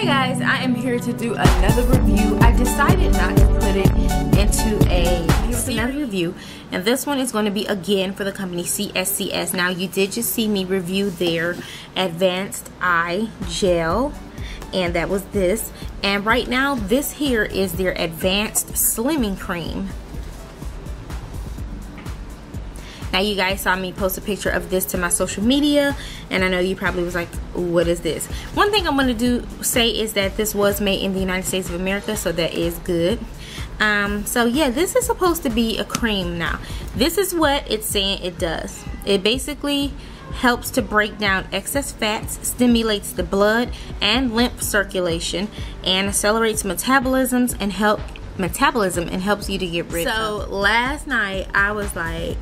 Hey guys, I am here to do another review. I decided not to put it into a here's another review and this one is going to be again for the company CSCS. Now you did just see me review their advanced eye gel and that was this and right now this here is their advanced slimming cream now you guys saw me post a picture of this to my social media and I know you probably was like what is this? One thing I'm going to do say is that this was made in the United States of America so that is good. Um, so yeah this is supposed to be a cream now. This is what it's saying it does. It basically helps to break down excess fats, stimulates the blood and lymph circulation, and accelerates metabolisms and help metabolism and helps you to get rid so, of. So last night I was like,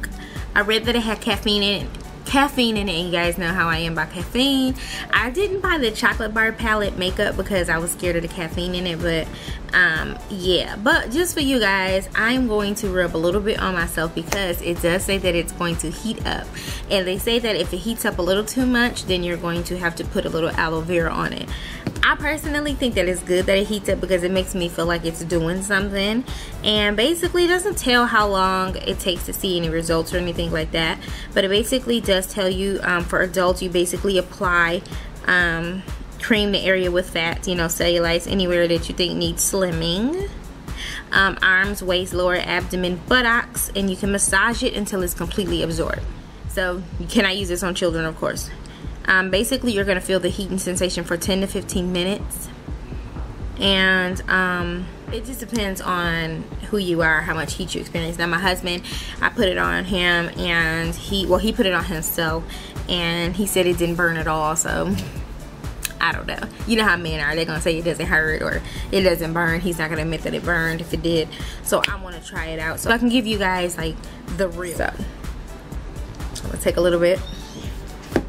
I read that it had caffeine in it. Caffeine in it and you guys know how I am about caffeine. I didn't buy the chocolate bar palette makeup because I was scared of the caffeine in it but um yeah. But just for you guys I'm going to rub a little bit on myself because it does say that it's going to heat up. And they say that if it heats up a little too much then you're going to have to put a little aloe vera on it I personally think that it's good that it heats up because it makes me feel like it's doing something. And basically doesn't tell how long it takes to see any results or anything like that. But it basically does tell you um, for adults you basically apply um, cream the area with fat you know cellulites anywhere that you think needs slimming. Um, arms waist lower abdomen buttocks and you can massage it until it's completely absorbed. So you cannot use this on children of course um, basically you're going to feel the heating sensation for 10 to 15 minutes. And um, it just depends on who you are how much heat you experience. Now my husband I put it on him and he well he put it on himself and he said it didn't burn at all so I don't know. You know how men are they're gonna say it doesn't hurt or it doesn't burn. He's not gonna admit that it burned if it did. So I want to try it out. So I can give you guys like the real. So. I'm gonna take a little bit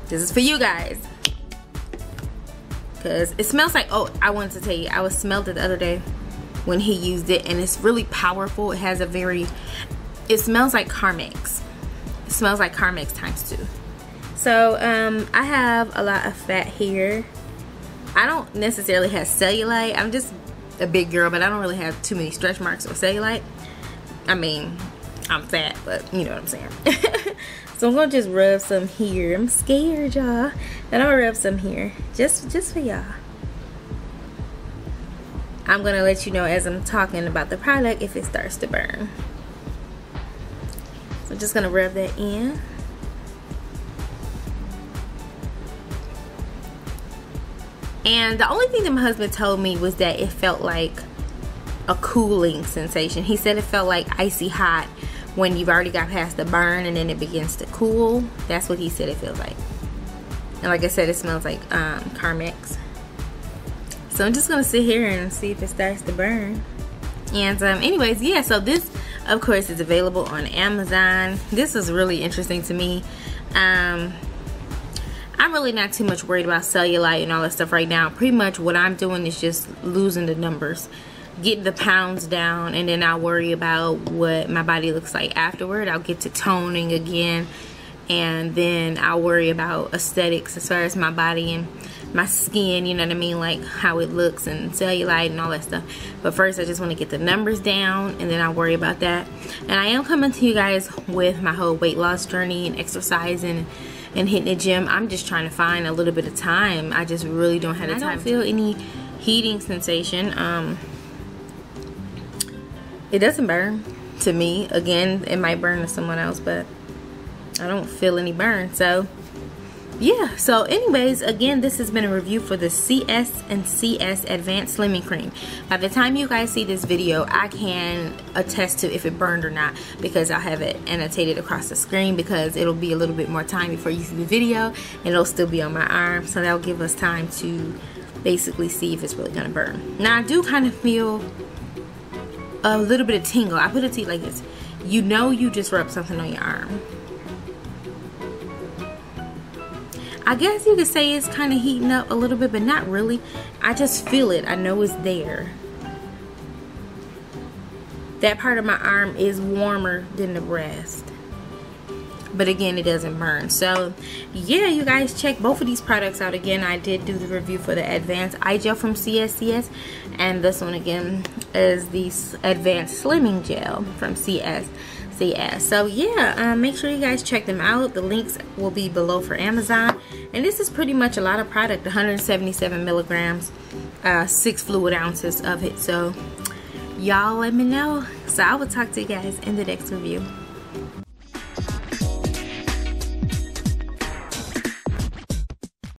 this is for you guys. Because it smells like oh I wanted to tell you. I was smelled it the other day when he used it and it's really powerful. It has a very it smells like Carmex. It smells like Carmex times two. So um, I have a lot of fat here. I don't necessarily have cellulite. I'm just a big girl but I don't really have too many stretch marks or cellulite. I mean I'm fat but you know what I'm saying so I'm gonna just rub some here I'm scared y'all and I'll rub some here just just for y'all I'm gonna let you know as I'm talking about the product if it starts to burn. So I'm just gonna rub that in. And the only thing that my husband told me was that it felt like a cooling sensation. He said it felt like icy hot when you've already got past the burn and then it begins to cool. That's what he said it feels like. And like I said, it smells like um, Carmex. So I'm just gonna sit here and see if it starts to burn. And um, anyways, yeah, so this of course is available on Amazon. This is really interesting to me. Um, I'm really not too much worried about cellulite and all that stuff right now. Pretty much what I'm doing is just losing the numbers get the pounds down and then I'll worry about what my body looks like afterward. I'll get to toning again and then I'll worry about aesthetics as far as my body and my skin, you know what I mean, like how it looks and cellulite and all that stuff. But first I just want to get the numbers down and then I'll worry about that. And I am coming to you guys with my whole weight loss journey and exercising and hitting the gym. I'm just trying to find a little bit of time. I just really don't have the time. I don't feel any heating sensation. Um, it doesn't burn to me. Again, it might burn to someone else, but I don't feel any burn. So yeah so anyways again this has been a review for the CS and CS advanced slimming cream by the time you guys see this video I can attest to if it burned or not because I'll have it annotated across the screen because it'll be a little bit more time before you see the video and it'll still be on my arm so that'll give us time to basically see if it's really gonna burn now I do kind of feel a little bit of tingle I put it to you like this you know you just rubbed something on your arm I guess you could say it's kind of heating up a little bit, but not really. I just feel it. I know it's there. That part of my arm is warmer than the breast. But again it doesn't burn. So yeah you guys check both of these products out. Again I did do the review for the advanced eye gel from CSCS and this one again is the advanced slimming gel from CS CS so yeah um, make sure you guys check them out. The links will be below for Amazon. And this is pretty much a lot of product 177 milligrams uh, six fluid ounces of it. So y'all let me know. So I will talk to you guys in the next review